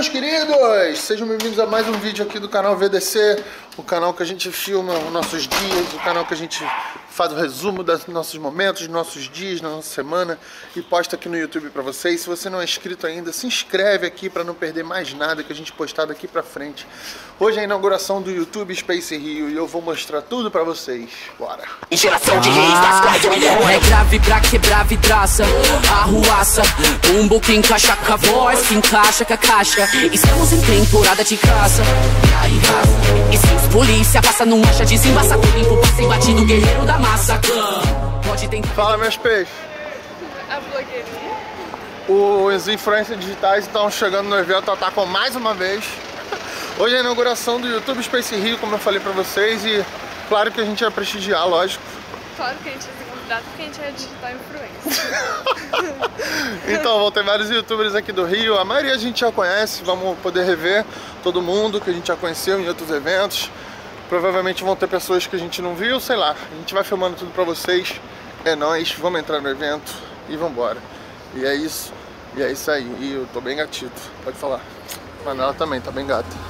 Meus queridos, sejam bem-vindos a mais um vídeo aqui do canal VDC, o canal que a gente filma os nossos dias, o canal que a gente faz o resumo dos nossos momentos, dos nossos dias, da nossa semana e posta aqui no YouTube pra vocês. Se você não é inscrito ainda, se inscreve aqui pra não perder mais nada que a gente postar daqui pra frente. Hoje é a inauguração do YouTube Space Rio e eu vou mostrar tudo pra vocês. Bora! Geração de reis das quais eu me É grave pra quebrar vidraça, arruaça Bumbo que encaixa com a voz, que encaixa com a caixa Estamos em temporada de caça E os polícia passa, não acha, desembaça Tudo limpo, passa batido, guerreiro da massa Clã, Pode tentar Fala, meus peixes! A blogueirinha. Os influencers digitais estão chegando no evento Atacam mais uma vez. Hoje é a inauguração do YouTube Space Rio, como eu falei pra vocês, e claro que a gente vai prestigiar, lógico. Claro que a gente vai ser convidado porque a gente é digital influencer. Então, vão ter vários youtubers aqui do Rio, a maioria a gente já conhece, vamos poder rever todo mundo que a gente já conheceu em outros eventos. Provavelmente vão ter pessoas que a gente não viu, sei lá. A gente vai filmando tudo pra vocês. É nóis, vamos entrar no evento e vambora. E é isso, e é isso aí. E eu tô bem gatito, pode falar. Manela também, tá bem gata.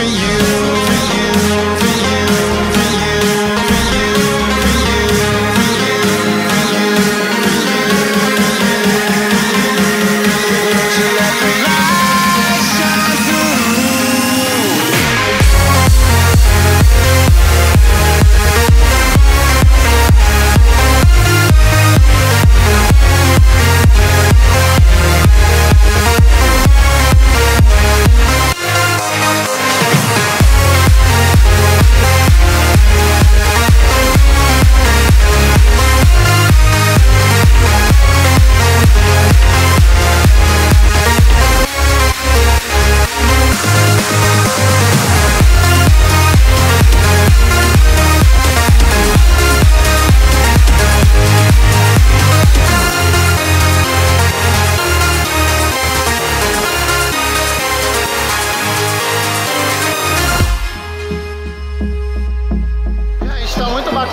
for you,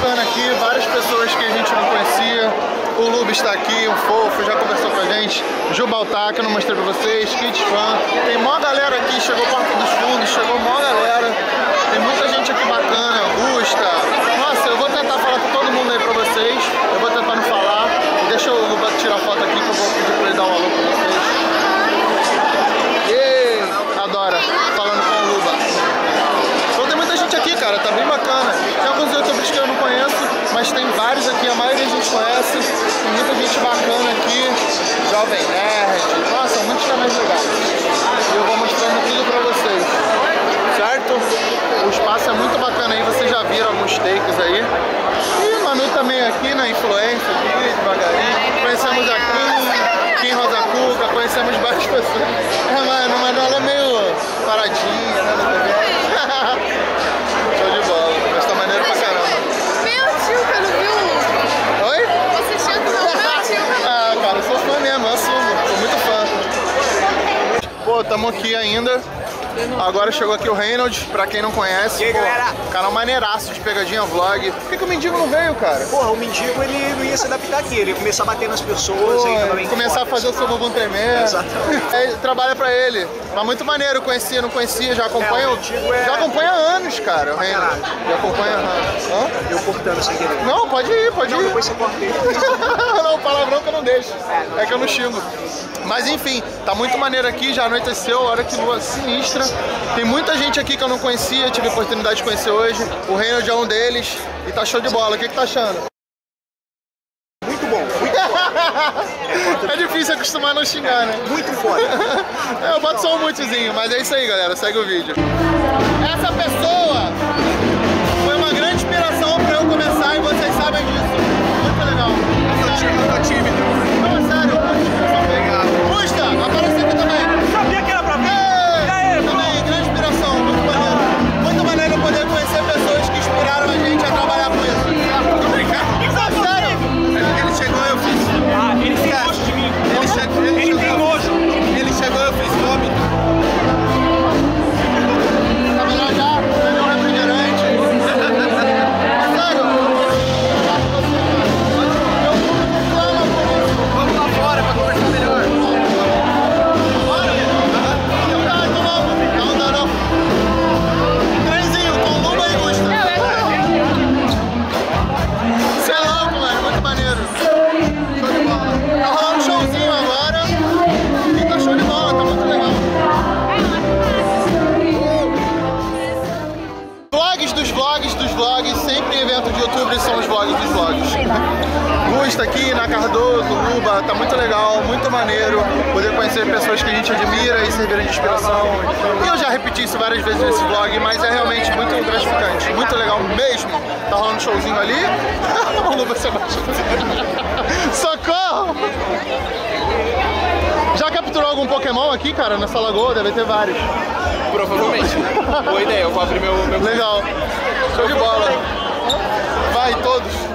bacana aqui, várias pessoas que a gente não conhecia. O Lube está aqui, um fofo, já conversou com a gente. Jubaltar, que eu não mostrei pra vocês, Kids Fan. Tem mó galera aqui, chegou Porta dos Fundos, chegou mó galera. Tem muita gente aqui bacana, Augusta. Nossa, eu vou tentar falar com todo mundo aí pra vocês. Eu vou tentar não falar. Deixa o Luba tirar foto aqui que eu vou pedir pra ele dar um alô pra vocês. Adora, falando com o Luba. Então tem muita gente aqui, cara, tá bem bacana. Tem alguns youtubers que eu não conheço, mas tem vários aqui, a maioria a gente conhece. Tem muita gente bacana aqui, Jovem Nerd, nossa, muitos canais legais. E eu vou mostrando tudo pra vocês, certo? O espaço é muito bacana aí, vocês já viram alguns takes aí. E Manu também aqui na influência, aqui devagarinho. Conhecemos a Kim, Kim Rosa Cuca, conhecemos várias pessoas. É, mano, mas ela é meio paradinha, né, na TV. Show de bola, mas tá maneiro pra caramba. Meu tio, que não viu? Oi? Você tinha que ver o meu tio. Ah, cara, eu sou fã mesmo, eu assumo, sou muito fã. Pô, tamo aqui ainda. Agora chegou aqui o Reynolds, pra quem não conhece. E aí, pô, galera? Canal maneiraço de pegadinha vlog. Por que, que o mendigo não veio, cara? Porra, o mendigo ele não ia se adaptar aqui, ele ia começar a bater nas pessoas, Pô, tava bem começar a fazer o seu bumbum tremer. Exatamente. É, trabalha pra ele. Mas muito maneiro, conhecia, não conhecia, já acompanha. É, o é- Já acompanha há anos, cara, o Reynolds. Já acompanha há anos. Hã? Eu cortando sem querer. Não, pode ir, pode Não, ir. depois você corta ele. não, palavrão que eu não deixo. É que eu não xingo. Mas enfim, tá muito maneiro aqui, já anoiteceu, hora que lua sinistra. Tem muita gente aqui que eu não conhecia, tive a oportunidade de conhecer hoje. O Reynolds é um deles e tá show de bola. O que, que tá achando? Muito bom, muito, É difícil acostumar a não xingar, né? muito foda. É, eu boto só um mutezinho, mas é isso aí, galera. Segue o vídeo. Essa pessoa aqui, na Cardoso, Luba, tá muito legal, muito maneiro poder conhecer pessoas que a gente admira e servirem de inspiração. E eu já repeti isso várias vezes nesse vlog, mas é realmente muito gratificante, muito legal mesmo. Tá rolando um showzinho ali. o Luba se abaixou. Socorro! Já capturou algum Pokémon aqui, cara, nessa lagoa? Deve ter vários. Provavelmente. Boa ideia, eu vou abrir meu. meu... Legal. Show de bola. Vai todos.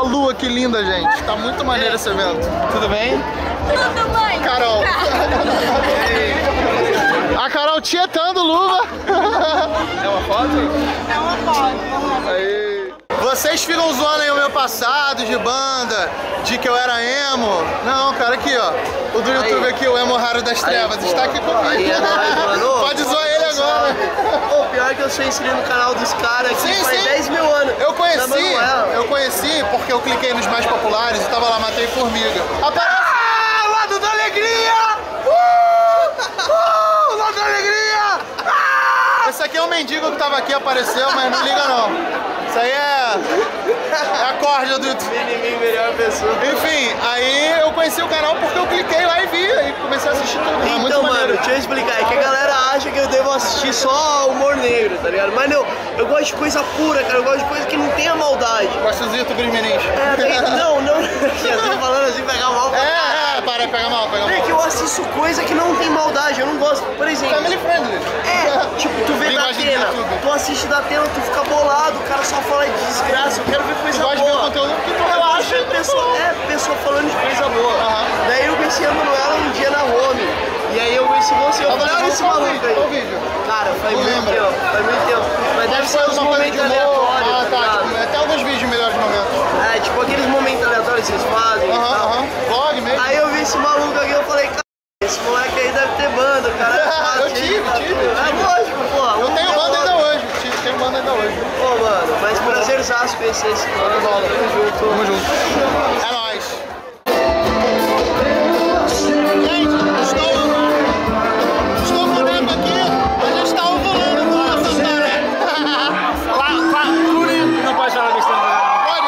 A lua, que linda, gente. Tá muito maneiro esse evento. Tudo bem? Tudo, mãe. Carol. A Carol tietando luva. É uma foto? É uma foto. Aí. Vocês ficam zoando aí o meu passado de banda, de que eu era emo. Não, cara, aqui, ó. O do YouTube aqui, o emo raro das trevas, está aqui comigo. Aí é mano. Pode zoar ele agora. O pior é que eu sou inscrito no canal dos caras aqui Sim, faz sim. 10 mil anos. Eu conheci, Samuel. eu conheci porque eu cliquei nos mais populares e tava lá, matei formiga. Aparece! Ah, lado da alegria! Uh! Uh! Lado da alegria! Ah! Esse aqui é o mendigo que tava aqui, apareceu, mas não liga não. Isso aí é, é a corda do YouTube. Inimigo melhor pessoa. Enfim, aí eu conheci o canal porque eu cliquei lá e vi, e comecei a assistir tudo. Muito Então, mano, maneiro. deixa eu explicar. É que a galera acha que eu devo assistir só humor negro, tá ligado? Mas não, eu gosto de coisa pura, cara. Eu gosto de coisa que não tenha maldade. Gosta do Zito Menins? É, daí- não, não. Tô falando assim, pegar mal pra É, é, para, pega mal, pega É mal. que eu assisto coisa que não tem maldade, eu não gosto. Por exemplo, Family friendly. é, tipo, tu vê da Atena, tu assiste da Atena, tu fica bolado, o cara só fala de desgraça, eu quero ver coisa Tu gosta de ver boa. conteúdo que tu Eu relaxa gosto e ver pessoa, é, pessoa falando de coisa boa. Daí eu conheci a Manuela um dia na home. E aí eu conheci você, eu Tava falei, olha esse maluco vídeo? Qual aí. vídeo? Cara, faz Não muito lembra? tempo, faz muito tempo. Mas deve ser Foi uns de momentos aleatórios, Ah, tá tá. Tipo, até alguns vídeos melhores momentos. É, tipo aqueles momentos aleatórios que vocês fazem e tal. aham. Esse maluco aqui, eu falei, cara, esse moleque aí deve ter banda, o cara. é Eu tive, tá tive, tudo. tive. É lógico, porra. Eu tenho banda ainda hoje. Tive- Tenho banda ainda hoje. Pô, mano, mas prazerzaço conhecer esse mano. Tamo junto. Tamo junto. É nóis. Gente, estou, estou correndo aqui. A gente tá ovulando com a Santaré. Não pode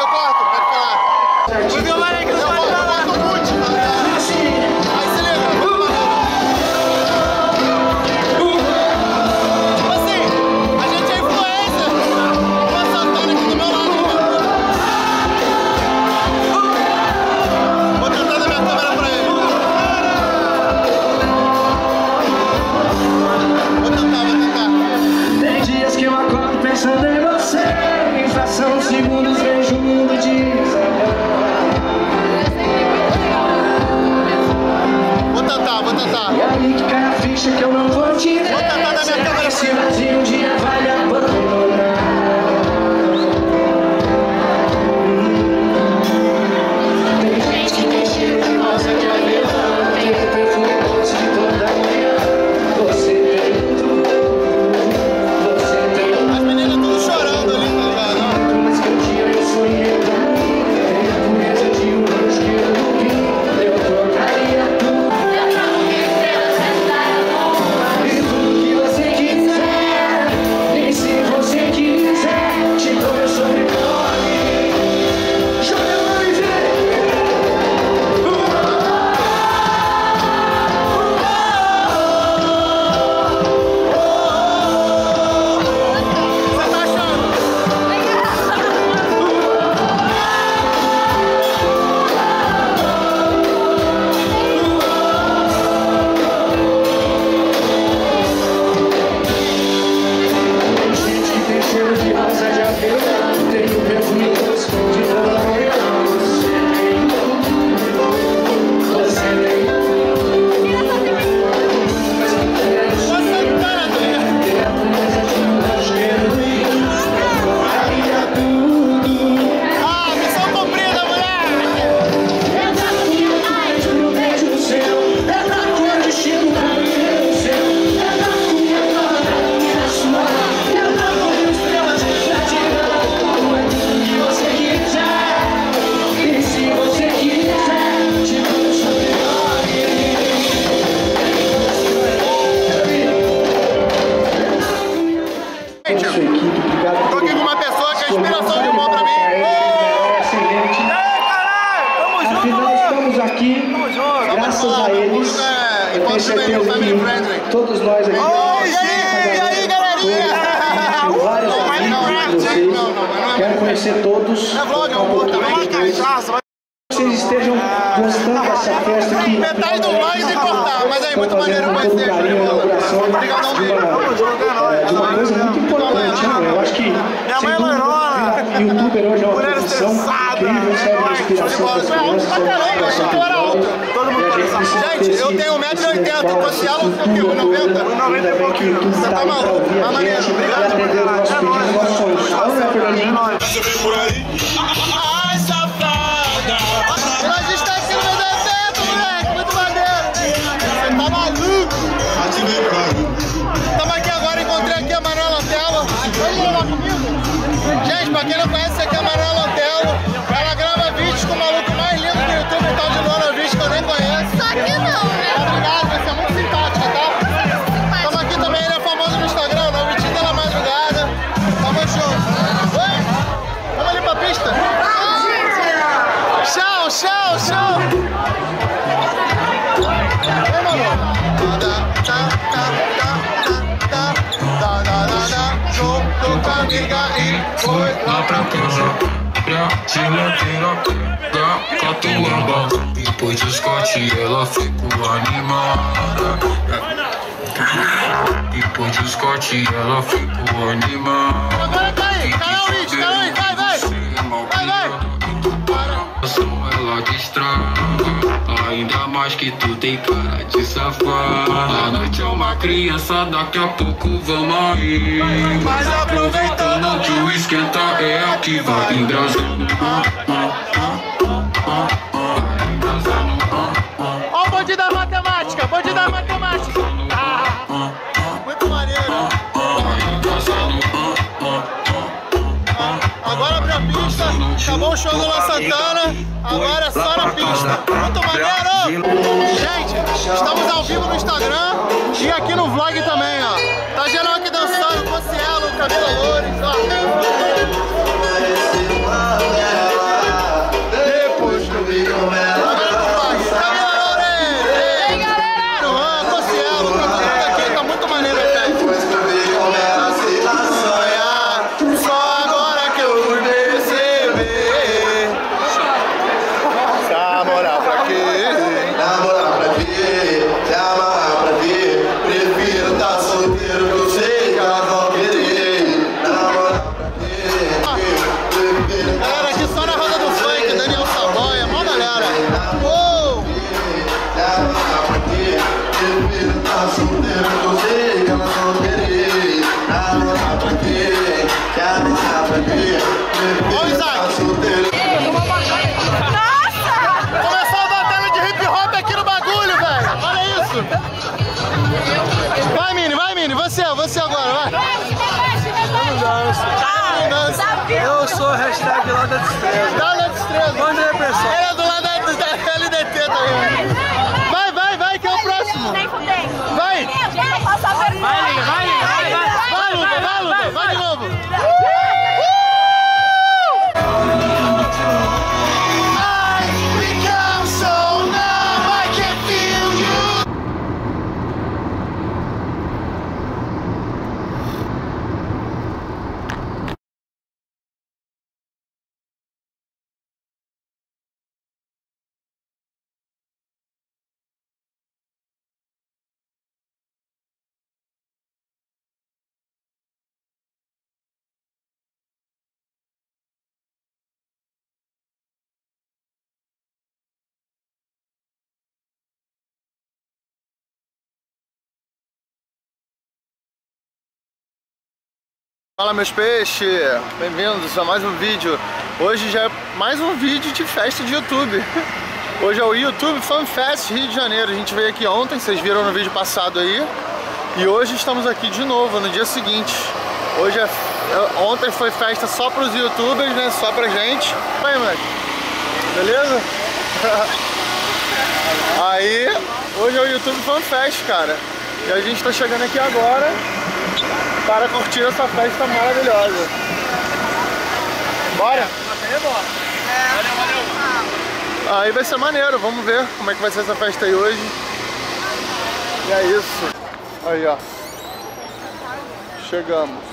eu corto, pode falar. O violão é que Tentar. E aí que cai a ficha que eu não vou te ver. Vou tentar dar minha Será acha que aqui... Metade do mais e cortar, mas aí, muito maneiro vai ser. Obrigado ao vídeo. É uma coisa muito importante, né? Eu acho que... Minha mãe é loirona! Youtuber hoje é uma profissão incrível, serve de É para as crianças. Eu era alto. Todo mundo Gente, eu tenho 1,80m, com esse aula eu tenho 90. 90 é pouquinho. Você tá maluco? Tá maneiro. Obrigado. É nóis. É nóis. É nóis. É nóis. É nóis. É. amiga e foi lá pra casa. Pra se manter a pega catuaba Depois do Scott ela ficou animada. Depois do Scott ela ficou animada Ainda mais que tu tem cara de safada A noite é uma criança, daqui a pouco vamos aí. Mas aproveitando que o esquenta é aqui Vai engrasando Ó o bonde da matemática, bonde da matemática. Acabou o show do La Santana, agora é só na pista. Muito maneiro! Gente, estamos ao vivo no Instagram e aqui no vlog também, ó. Tá geral aqui dançando com o Cielo, Camila Loures, ó. Dá nota estrela. Manda aí, pessoal. É Fala meus peixes, bem-vindos a mais um vídeo. Hoje já é mais um vídeo de festa de YouTube. Hoje é o YouTube Fan Fest Rio de Janeiro. A gente veio aqui ontem, vocês viram no vídeo passado aí. E hoje estamos aqui de novo, no dia seguinte. Hoje é... Ontem foi festa só para os youtubers, né? Só pra gente. Vai, moleque. Beleza? Aí, hoje é o YouTube Fan Fest, cara. E a gente tá chegando aqui agora para curtir essa festa maravilhosa. Bora? Aí vai ser maneiro, vamos ver como é que vai ser essa festa aí hoje. E é isso. Aí, ó. Chegamos.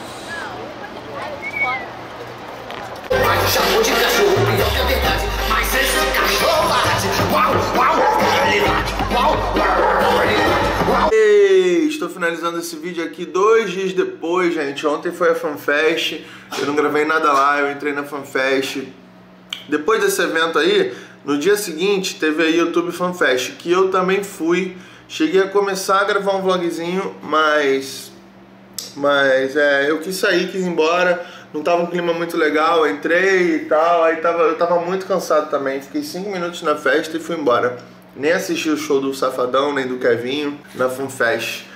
Chamou de cachorro, pior que a verdade. Mas esse cachorro. Uau, uau. Uau. Uau. Finalizando esse vídeo aqui dois dias depois, gente. Ontem foi a FanFest. Eu não gravei nada lá, eu entrei na FanFest. Depois desse evento aí, no dia seguinte, teve a YouTube FanFest, que eu também fui. Cheguei a começar a gravar um vlogzinho, mas. Mas é, eu quis sair, quis ir embora. Não tava um clima muito legal, entrei e tal. Aí tava, eu tava muito cansado também. Fiquei cinco minutos na festa e fui embora. Nem assisti o show do Safadão, nem do Kevinho na FanFest.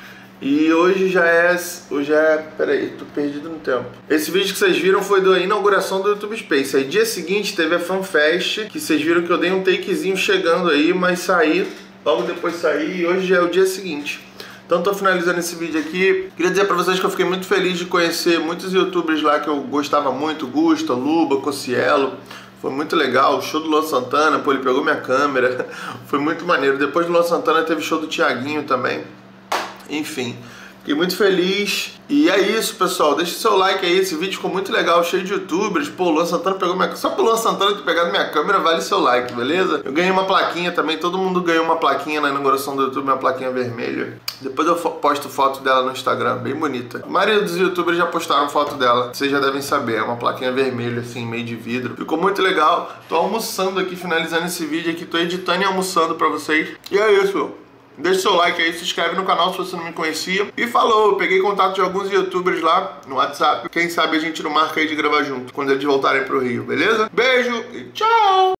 E hoje já é. Hoje é. Peraí, tô perdido no tempo. Esse vídeo que vocês viram foi da inauguração do YouTube Space. Aí dia seguinte teve a FanFest, que vocês viram que eu dei um takezinho chegando aí, mas saí, logo depois saí e hoje já é o dia seguinte. Então tô finalizando esse vídeo aqui. Queria dizer pra vocês que eu fiquei muito feliz de conhecer muitos youtubers lá que eu gostava muito, Gusta, Luba, Cocielo. Foi muito legal, o show do Luan Santana, pô, ele pegou minha câmera, foi muito maneiro. Depois do Luan Santana teve show do Tiaguinho também. Enfim, fiquei muito feliz. E é isso, pessoal. Deixa seu like aí. Esse vídeo ficou muito legal, cheio de youtubers. Pô, o Luan Santana pegou minha Só pro Luan Santana ter pegado minha câmera, vale seu like, beleza? Eu ganhei uma plaquinha também. Todo mundo ganhou uma plaquinha na inauguração do YouTube, uma plaquinha vermelha. Depois eu posto foto dela no Instagram, bem bonita. A maioria dos youtubers já postaram foto dela. Vocês já devem saber. É uma plaquinha vermelha, assim, meio de vidro. Ficou muito legal. Tô almoçando aqui, finalizando esse vídeo aqui. Tô editando e almoçando pra vocês. E é isso, Deixa seu like aí, se inscreve no canal se você não me conhecia. E falou, peguei contato de alguns youtubers lá no WhatsApp. Quem sabe a gente não marca aí de gravar junto quando eles voltarem pro Rio, beleza? Beijo e tchau!